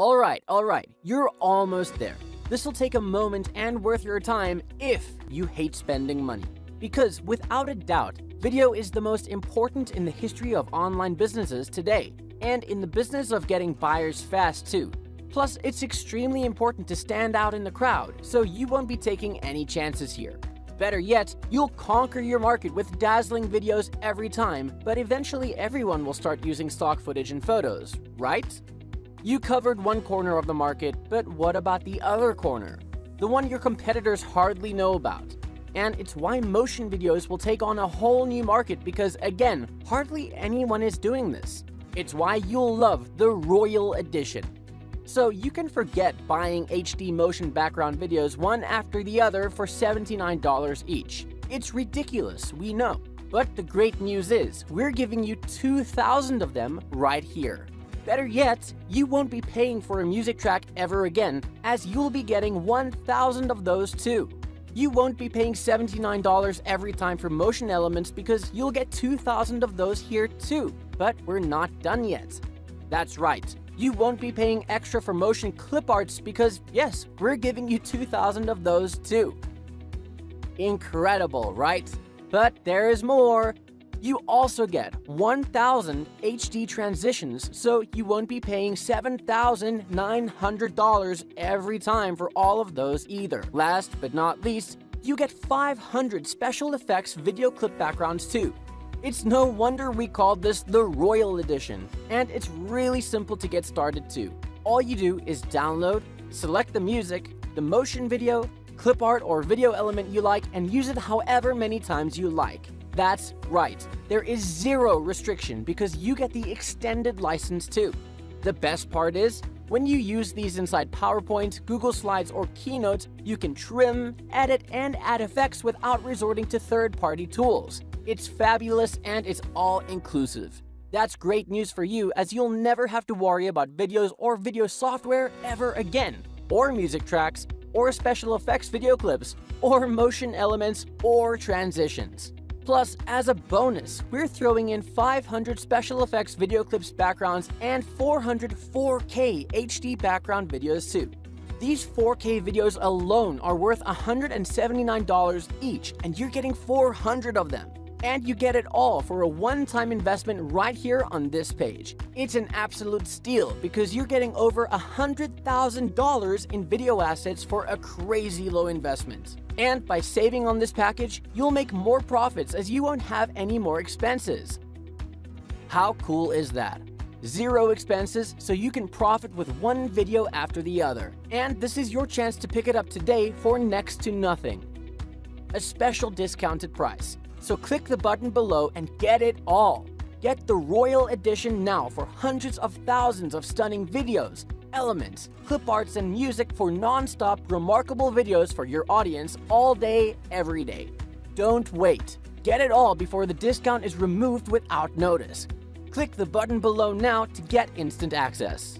Alright, alright, you're almost there. This will take a moment and worth your time if you hate spending money. Because without a doubt, video is the most important in the history of online businesses today, and in the business of getting buyers fast too. Plus, it's extremely important to stand out in the crowd, so you won't be taking any chances here. Better yet, you'll conquer your market with dazzling videos every time, but eventually everyone will start using stock footage and photos, right? You covered one corner of the market, but what about the other corner? The one your competitors hardly know about. And it's why motion videos will take on a whole new market because, again, hardly anyone is doing this. It's why you'll love the Royal Edition. So you can forget buying HD motion background videos one after the other for $79 each. It's ridiculous, we know. But the great news is, we're giving you 2,000 of them right here. Better yet, you won't be paying for a music track ever again, as you'll be getting 1,000 of those too. You won't be paying $79 every time for motion elements because you'll get 2,000 of those here too. But we're not done yet. That's right, you won't be paying extra for motion clip arts because, yes, we're giving you 2,000 of those too. Incredible, right? But there is more. You also get 1,000 HD transitions, so you won't be paying $7,900 every time for all of those either. Last but not least, you get 500 special effects video clip backgrounds too. It's no wonder we called this the Royal Edition, and it's really simple to get started too. All you do is download, select the music, the motion video, clip art or video element you like, and use it however many times you like. That's right, there is zero restriction because you get the extended license too. The best part is, when you use these inside PowerPoint, Google Slides, or Keynote, you can trim, edit, and add effects without resorting to third-party tools. It's fabulous and it's all inclusive. That's great news for you as you'll never have to worry about videos or video software ever again, or music tracks, or special effects video clips, or motion elements, or transitions. Plus, as a bonus, we're throwing in 500 special effects video clips backgrounds and 400 4K HD background videos too. These 4K videos alone are worth $179 each, and you're getting 400 of them. And you get it all for a one-time investment right here on this page. It's an absolute steal because you're getting over $100,000 in video assets for a crazy low investment. And by saving on this package, you'll make more profits as you won't have any more expenses. How cool is that? Zero expenses, so you can profit with one video after the other. And this is your chance to pick it up today for next to nothing. A special discounted price. So click the button below and get it all. Get the Royal Edition now for hundreds of thousands of stunning videos, elements, clip arts, and music for non-stop remarkable videos for your audience all day, every day. Don't wait. Get it all before the discount is removed without notice. Click the button below now to get instant access.